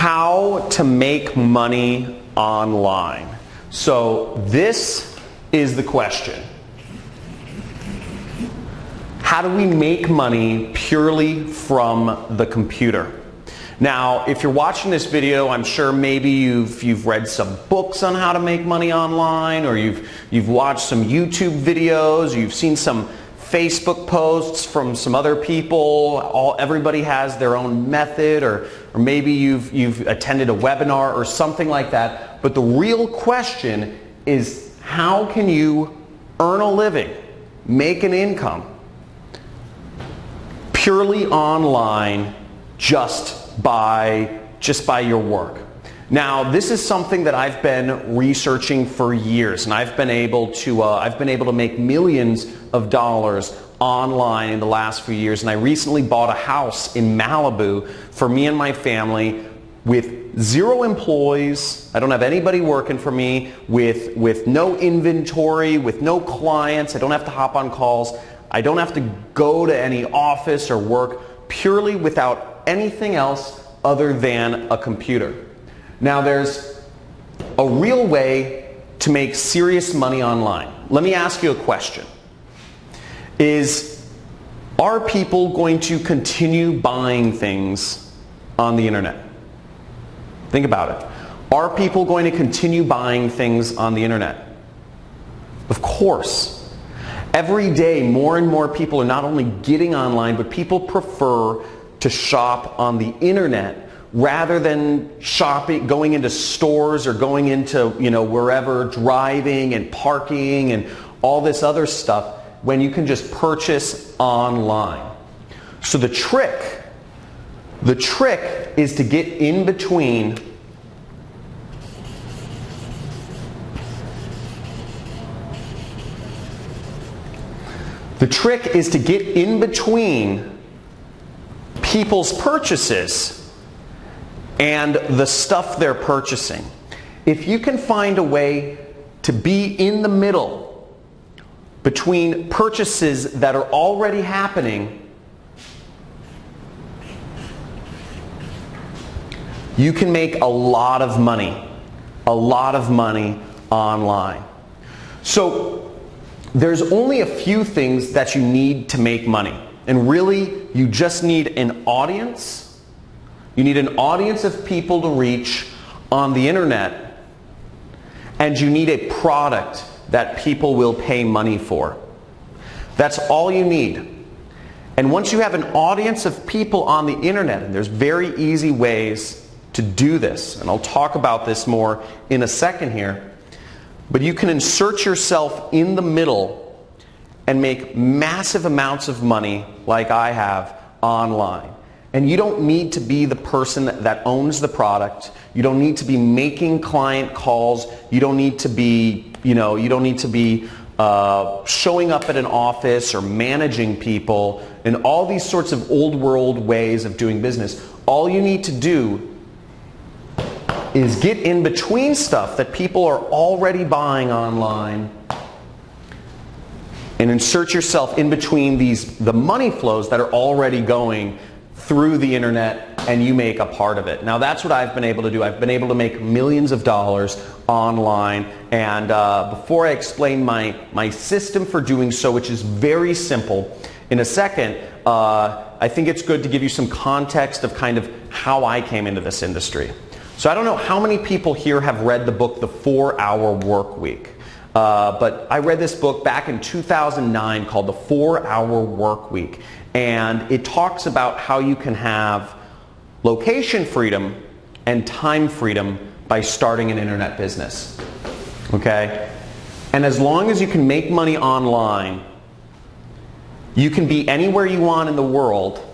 how to make money online. So this is the question. How do we make money purely from the computer? Now, if you're watching this video, I'm sure maybe you've, you've read some books on how to make money online, or you've, you've watched some YouTube videos, you've seen some Facebook posts from some other people. All, everybody has their own method, or, or maybe you've, you've attended a webinar or something like that. But the real question is how can you earn a living, make an income purely online just by, just by your work? Now, this is something that I've been researching for years, and I've been able to uh, I've been able to make millions of dollars online in the last few years. And I recently bought a house in Malibu for me and my family with zero employees. I don't have anybody working for me with with no inventory, with no clients. I don't have to hop on calls. I don't have to go to any office or work purely without anything else other than a computer. Now there's a real way to make serious money online. Let me ask you a question. Is are people going to continue buying things on the internet? Think about it. Are people going to continue buying things on the internet? Of course. Every day, more and more people are not only getting online, but people prefer to shop on the internet rather than shopping, going into stores or going into, you know, wherever, driving and parking and all this other stuff when you can just purchase online. So the trick, the trick is to get in between The trick is to get in between people's purchases and the stuff they're purchasing. If you can find a way to be in the middle between purchases that are already happening, you can make a lot of money, a lot of money online. So there's only a few things that you need to make money. And really, you just need an audience you need an audience of people to reach on the internet, and you need a product that people will pay money for. That's all you need. And once you have an audience of people on the internet, and there's very easy ways to do this, and I'll talk about this more in a second here, but you can insert yourself in the middle and make massive amounts of money like I have online. And you don't need to be the person that owns the product. You don't need to be making client calls. You don't need to be, you know, you don't need to be uh, showing up at an office or managing people and all these sorts of old world ways of doing business. All you need to do is get in between stuff that people are already buying online and insert yourself in between these the money flows that are already going through the internet and you make a part of it. Now that's what I've been able to do. I've been able to make millions of dollars online and uh, before I explain my, my system for doing so, which is very simple, in a second, uh, I think it's good to give you some context of kind of how I came into this industry. So I don't know how many people here have read the book The 4 Hour Work Week. Uh, but I read this book back in 2009 called The 4 Hour Work Week. And it talks about how you can have location freedom and time freedom by starting an internet business. Okay? And as long as you can make money online, you can be anywhere you want in the world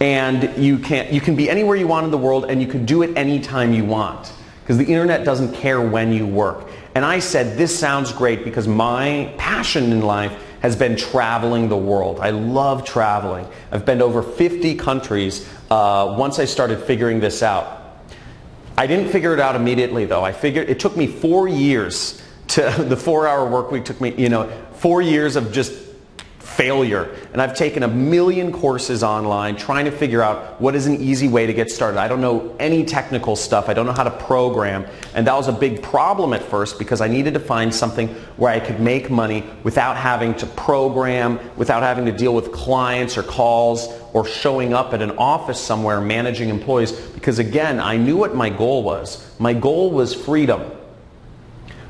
and you can you can be anywhere you want in the world and you can do it anytime you want because the internet doesn't care when you work. And I said this sounds great because my passion in life has been traveling the world. I love traveling. I've been to over 50 countries uh, once I started figuring this out. I didn't figure it out immediately though. I figured it took me four years to, the four hour work week took me, you know, four years of just failure. And I've taken a million courses online trying to figure out what is an easy way to get started. I don't know any technical stuff. I don't know how to program. And that was a big problem at first because I needed to find something where I could make money without having to program, without having to deal with clients or calls or showing up at an office somewhere managing employees. Because again, I knew what my goal was. My goal was freedom.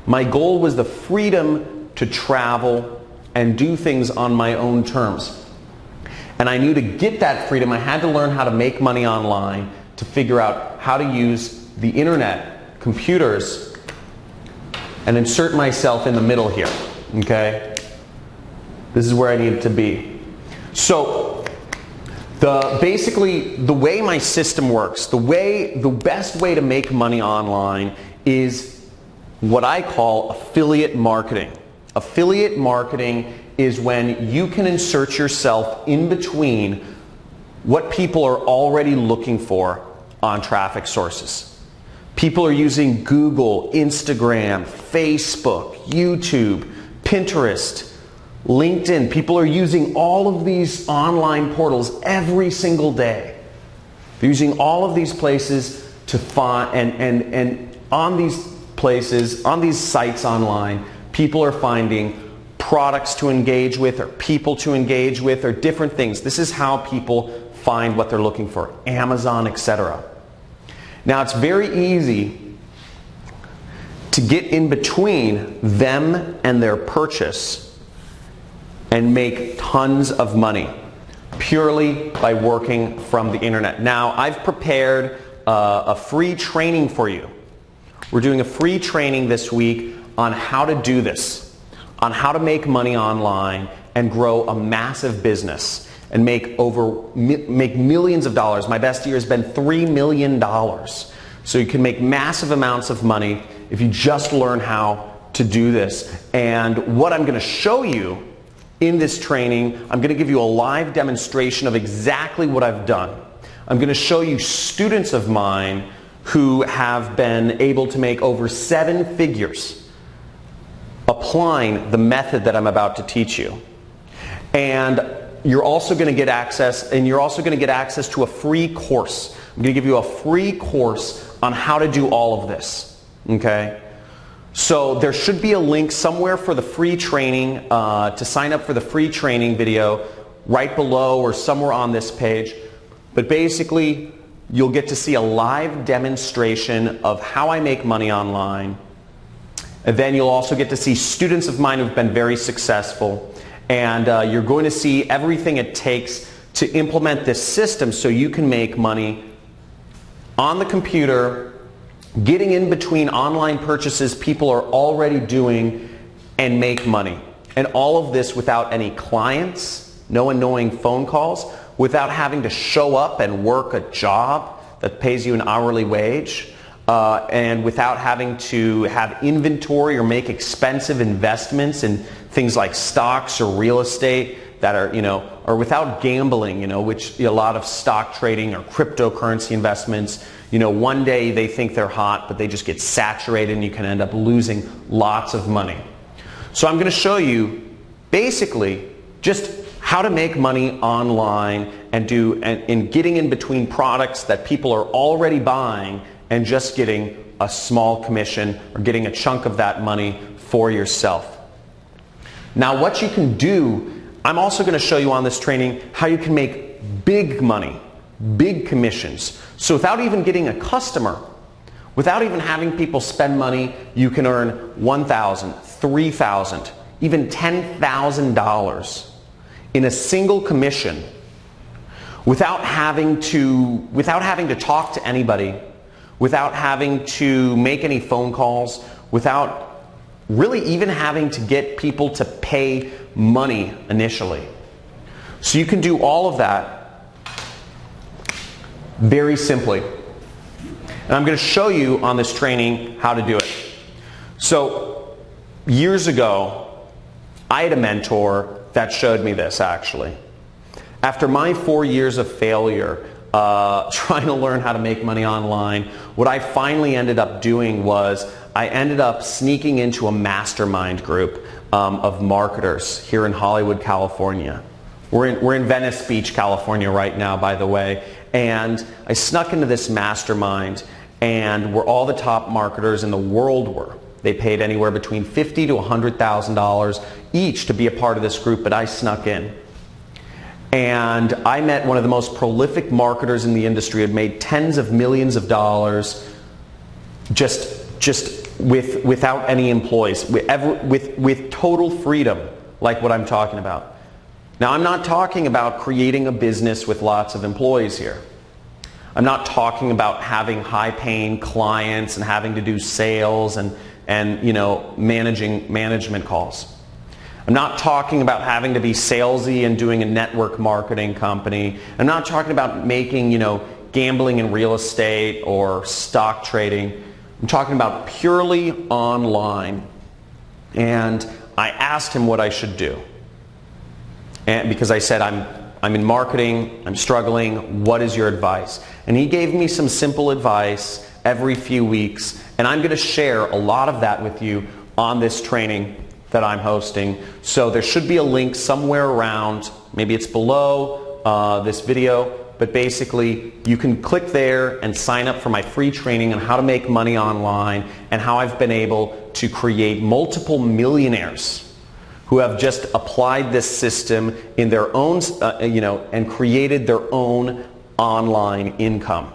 My goal was the freedom to travel and do things on my own terms. And I knew to get that freedom, I had to learn how to make money online, to figure out how to use the internet, computers, and insert myself in the middle here. Okay? This is where I needed to be. So, the basically the way my system works, the way the best way to make money online is what I call affiliate marketing. Affiliate marketing is when you can insert yourself in between what people are already looking for on traffic sources. People are using Google, Instagram, Facebook, YouTube, Pinterest, LinkedIn. People are using all of these online portals every single day. They're using all of these places to find, and, and, and on these places, on these sites online, people are finding products to engage with or people to engage with or different things. This is how people find what they're looking for. Amazon, etc. Now it's very easy to get in between them and their purchase and make tons of money purely by working from the internet. Now I've prepared uh, a free training for you. We're doing a free training this week on how to do this, on how to make money online and grow a massive business and make over make millions of dollars. My best year has been 3 million dollars. So you can make massive amounts of money if you just learn how to do this. And what I'm going to show you in this training, I'm going to give you a live demonstration of exactly what I've done. I'm going to show you students of mine who have been able to make over seven figures applying the method that I'm about to teach you. And you're also going to get access, and you're also going to get access to a free course. I'm going to give you a free course on how to do all of this. Okay? So there should be a link somewhere for the free training uh, to sign up for the free training video right below or somewhere on this page. But basically, you'll get to see a live demonstration of how I make money online and then you'll also get to see students of mine who've been very successful. And uh, you're going to see everything it takes to implement this system so you can make money on the computer, getting in between online purchases people are already doing and make money. And all of this without any clients, no annoying phone calls, without having to show up and work a job that pays you an hourly wage uh, and without having to have inventory or make expensive investments in things like stocks or real estate that are, you know, or without gambling, you know, which a lot of stock trading or cryptocurrency investments, you know, one day they think they're hot, but they just get saturated and you can end up losing lots of money. So I'm going to show you basically just how to make money online and do and in getting in between products that people are already buying and just getting a small commission or getting a chunk of that money for yourself. Now what you can do, I'm also going to show you on this training how you can make big money, big commissions. So without even getting a customer, without even having people spend money, you can earn $1,000, $3,000, even $10,000 in a single commission without having to without having to talk to anybody without having to make any phone calls, without really even having to get people to pay money initially. So you can do all of that very simply. And I'm going to show you on this training how to do it. So years ago, I had a mentor that showed me this actually. After my four years of failure, uh, trying to learn how to make money online. What I finally ended up doing was I ended up sneaking into a mastermind group um, of marketers here in Hollywood, California. We're in, we're in Venice Beach, California right now, by the way. And I snuck into this mastermind and where all the top marketers in the world were. They paid anywhere between fifty to $100,000 each to be a part of this group, but I snuck in. And I met one of the most prolific marketers in the industry, had made tens of millions of dollars just, just with, without any employees, with, with, with total freedom, like what I'm talking about. Now, I'm not talking about creating a business with lots of employees here. I'm not talking about having high paying clients and having to do sales and, and you know, managing management calls. I'm not talking about having to be salesy and doing a network marketing company. I'm not talking about making, you know, gambling in real estate or stock trading. I'm talking about purely online. And I asked him what I should do. And because I said, I'm, I'm in marketing, I'm struggling, what is your advice? And he gave me some simple advice every few weeks, and I'm going to share a lot of that with you on this training that I'm hosting. So there should be a link somewhere around, maybe it's below uh, this video, but basically you can click there and sign up for my free training on how to make money online and how I've been able to create multiple millionaires who have just applied this system in their own, uh, you know, and created their own online income.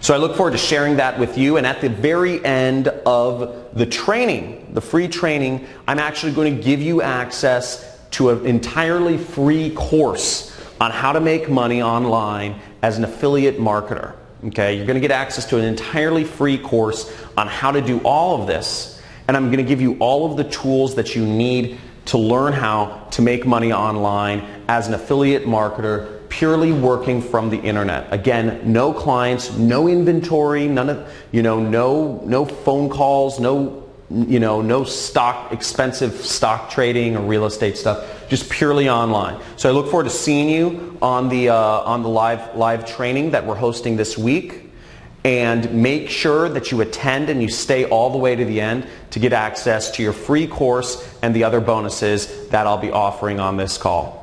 So I look forward to sharing that with you. And at the very end of the training, the free training, I'm actually going to give you access to an entirely free course on how to make money online as an affiliate marketer. Okay, you're going to get access to an entirely free course on how to do all of this. And I'm going to give you all of the tools that you need to learn how to make money online as an affiliate marketer purely working from the internet. Again, no clients, no inventory, none of, you know, no, no phone calls, no, you know, no stock, expensive stock trading or real estate stuff, just purely online. So I look forward to seeing you on the, uh, on the live, live training that we're hosting this week. And make sure that you attend and you stay all the way to the end to get access to your free course and the other bonuses that I'll be offering on this call.